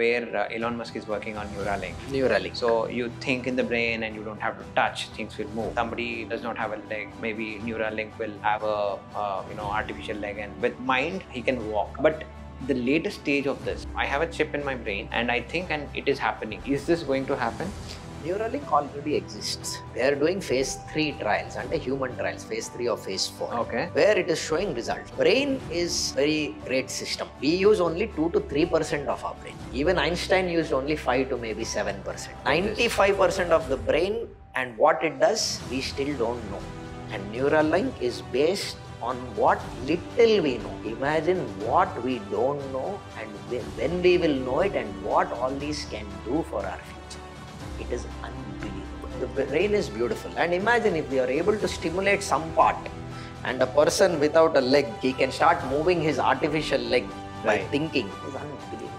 where uh, Elon Musk is working on Neuralink. Neuralink. So you think in the brain and you don't have to touch, things will move. Somebody does not have a leg, maybe Neuralink will have a uh, you know artificial leg, and with mind he can walk. But the latest stage of this, I have a chip in my brain, and I think and it is happening. Is this going to happen? Neuralink already exists. They are doing phase 3 trials and human trials, phase 3 or phase 4. Okay. Where it is showing results. Brain is very great system. We use only 2 to 3% of our brain. Even Einstein used only 5 to maybe 7%. 95% of the brain and what it does, we still don't know. And Neuralink is based on what little we know. Imagine what we don't know and when we will know it and what all these can do for our future. It is unbelievable. The brain is beautiful. And imagine if we are able to stimulate some part and a person without a leg, he can start moving his artificial leg by thinking. It is unbelievable.